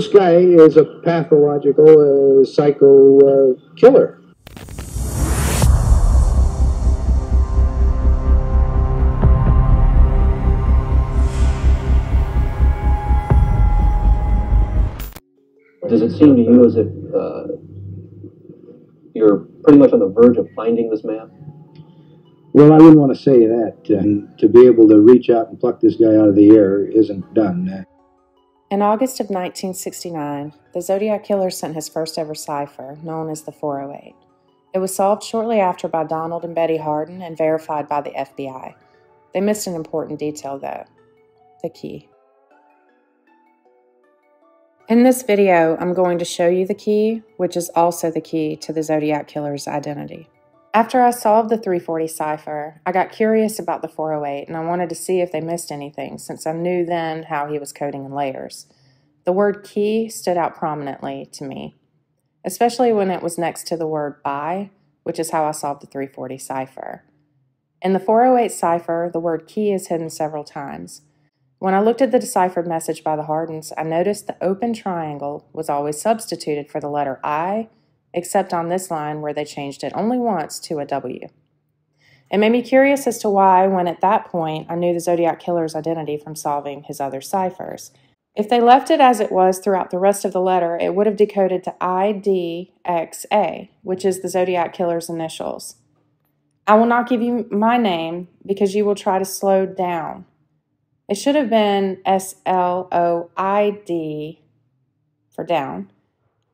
this guy is a pathological uh, psycho uh, killer. Does it seem to you as if uh, you're pretty much on the verge of finding this man? Well, I wouldn't want to say that. And to be able to reach out and pluck this guy out of the air isn't done. In August of 1969, the Zodiac Killer sent his first ever cipher, known as the 408. It was solved shortly after by Donald and Betty Harden and verified by the FBI. They missed an important detail, though the key. In this video, I'm going to show you the key, which is also the key to the Zodiac Killer's identity. After I solved the 340 cipher, I got curious about the 408 and I wanted to see if they missed anything since I knew then how he was coding in layers. The word key stood out prominently to me, especially when it was next to the word by, which is how I solved the 340 cipher. In the 408 cipher, the word key is hidden several times. When I looked at the deciphered message by the Hardens, I noticed the open triangle was always substituted for the letter I, except on this line where they changed it only once to a W. It made me curious as to why, when at that point I knew the Zodiac Killer's identity from solving his other ciphers. If they left it as it was throughout the rest of the letter, it would have decoded to IDXA, which is the Zodiac Killer's initials. I will not give you my name because you will try to slow down. It should have been S L O I D for down.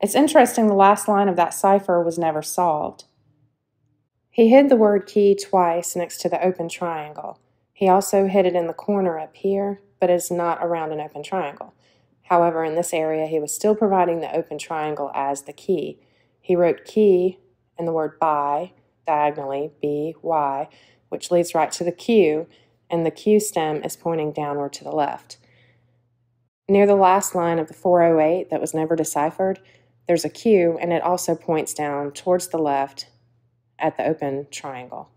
It's interesting the last line of that cipher was never solved. He hid the word key twice next to the open triangle. He also hid it in the corner up here, but it's not around an open triangle. However, in this area, he was still providing the open triangle as the key. He wrote key and the word by diagonally, B, Y, which leads right to the Q, and the Q stem is pointing downward to the left. Near the last line of the 408 that was never deciphered, there's a Q, and it also points down towards the left at the open triangle.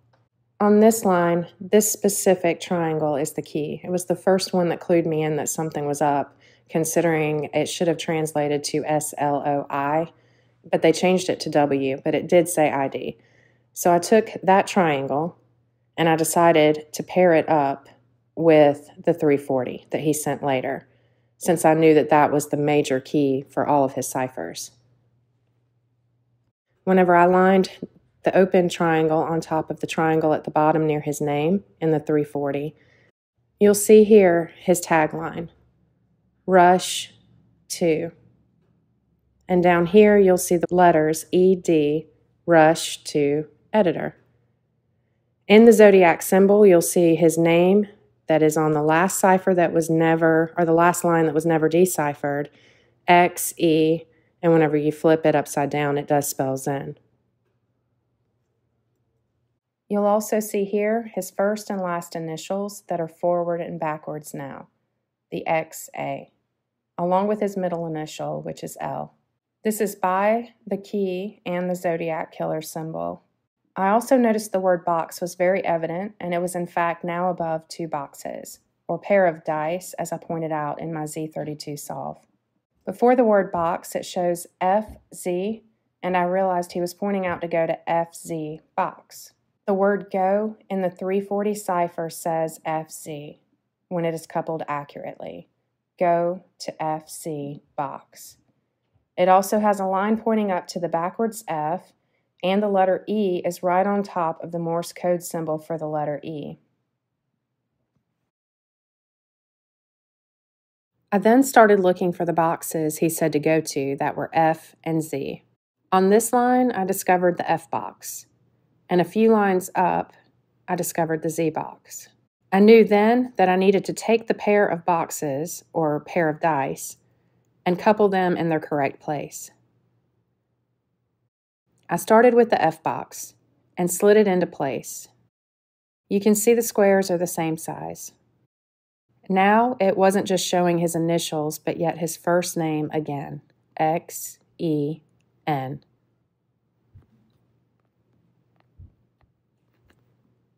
On this line, this specific triangle is the key. It was the first one that clued me in that something was up, considering it should have translated to S L O I, but they changed it to W, but it did say ID. So I took that triangle and I decided to pair it up with the 340 that he sent later, since I knew that that was the major key for all of his ciphers. Whenever I lined the open triangle on top of the triangle at the bottom near his name in the 340, you'll see here his tagline Rush 2. And down here, you'll see the letters ED, Rush to Editor. In the zodiac symbol, you'll see his name that is on the last cipher that was never, or the last line that was never deciphered, X, E, and whenever you flip it upside down, it does spell Zen. You'll also see here his first and last initials that are forward and backwards now, the XA, along with his middle initial, which is L. This is by the key and the zodiac killer symbol, I also noticed the word box was very evident, and it was in fact now above two boxes, or pair of dice, as I pointed out in my Z32 solve. Before the word box, it shows FZ, and I realized he was pointing out to go to FZ box. The word go in the 340 cipher says FZ when it is coupled accurately. Go to FC box. It also has a line pointing up to the backwards F and the letter E is right on top of the Morse code symbol for the letter E. I then started looking for the boxes he said to go to that were F and Z. On this line, I discovered the F box, and a few lines up, I discovered the Z box. I knew then that I needed to take the pair of boxes, or pair of dice, and couple them in their correct place. I started with the F box and slid it into place. You can see the squares are the same size. Now it wasn't just showing his initials, but yet his first name again X E N.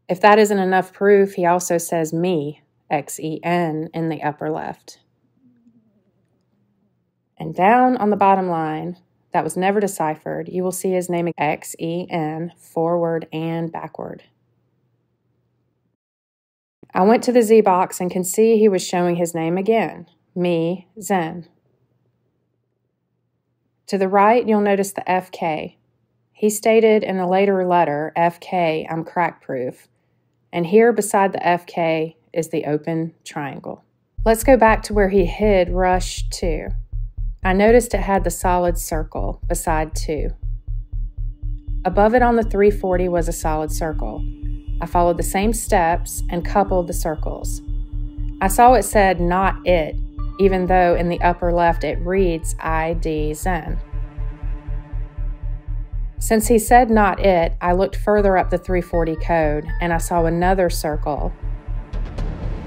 If that isn't enough proof, he also says me, X E N, in the upper left. And down on the bottom line, that was never deciphered, you will see his name X E N forward and backward. I went to the Z box and can see he was showing his name again me, Zen. To the right, you'll notice the FK. He stated in a later letter, FK, I'm crack proof. And here beside the FK is the open triangle. Let's go back to where he hid Rush 2. I noticed it had the solid circle beside 2. Above it on the 340 was a solid circle. I followed the same steps and coupled the circles. I saw it said not it, even though in the upper left it reads ID Zen. Since he said not it, I looked further up the 340 code and I saw another circle.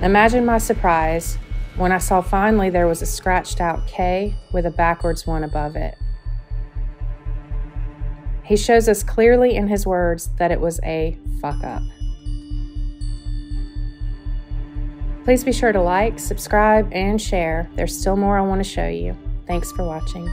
Imagine my surprise when I saw finally there was a scratched out K with a backwards one above it. He shows us clearly in his words that it was a fuck up. Please be sure to like, subscribe, and share. There's still more I want to show you. Thanks for watching.